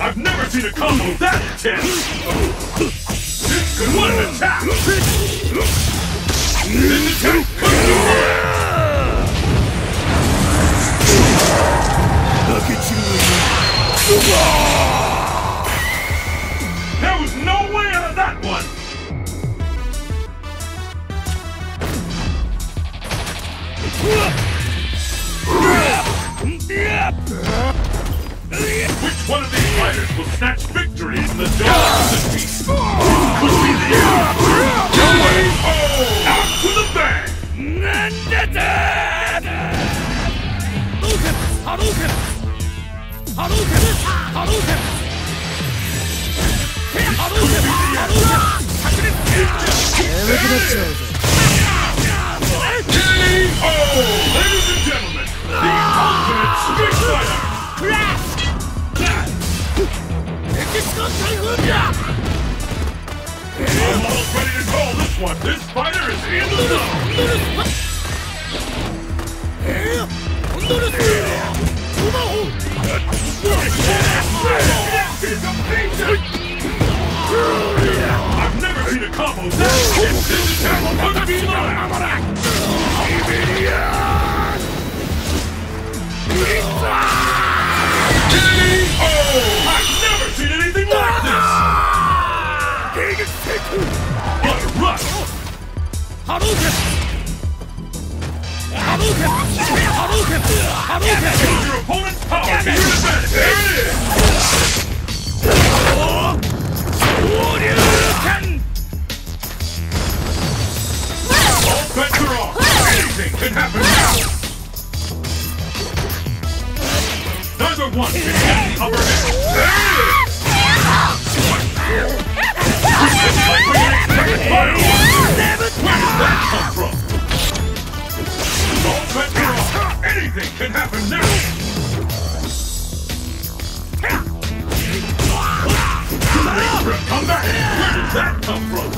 I've never seen a combo that intense! This could win an attack! This attack could be There these fighters will snatch victory in the dawn of the beast? Could be the end! No way! Oh! Out to the bank! 波動拳波動拳波動拳波動拳波動拳波動拳白熱眠くなっちゃうぜ KO! Ladies and gentlemen, the ultimate street fighter! メ I've never seen a combo. This could be mine. KO! Where that come from? Anything can happen now. For a? Where did that come from?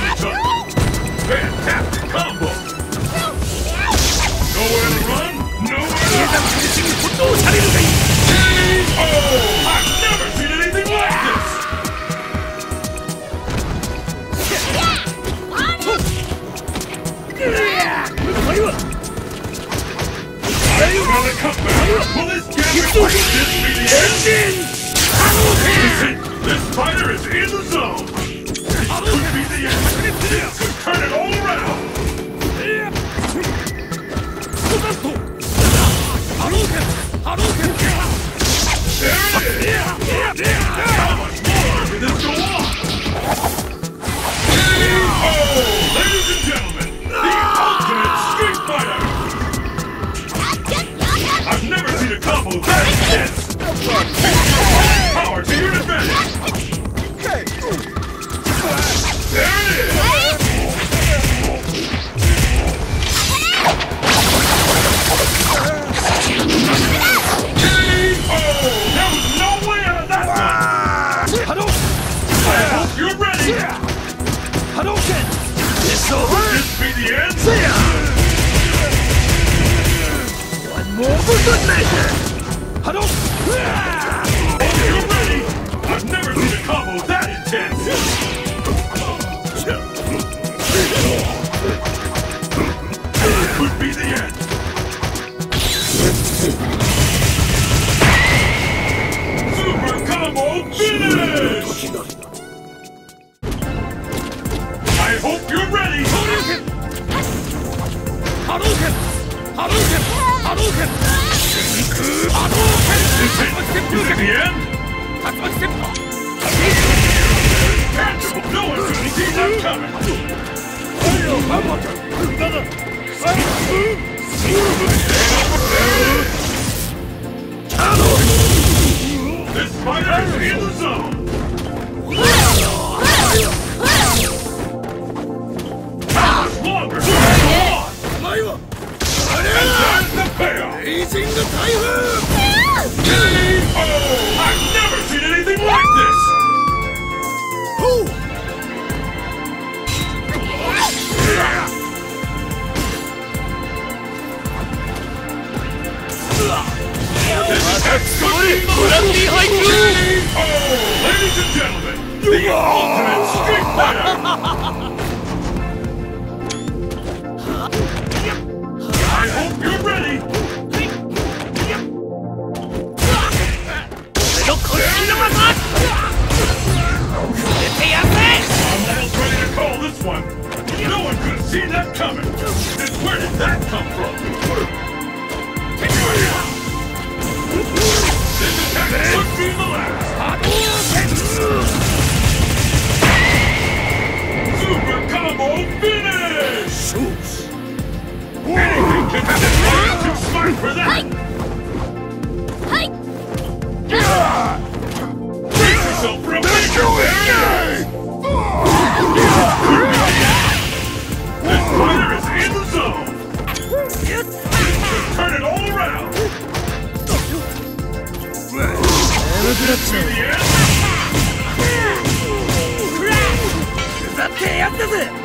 Fantastic combo. Nowhere to run, nowhere to KO! One 집중을 위한 다섯 세포 This fighter is inside! the Ultimate Street Fighter! だぜ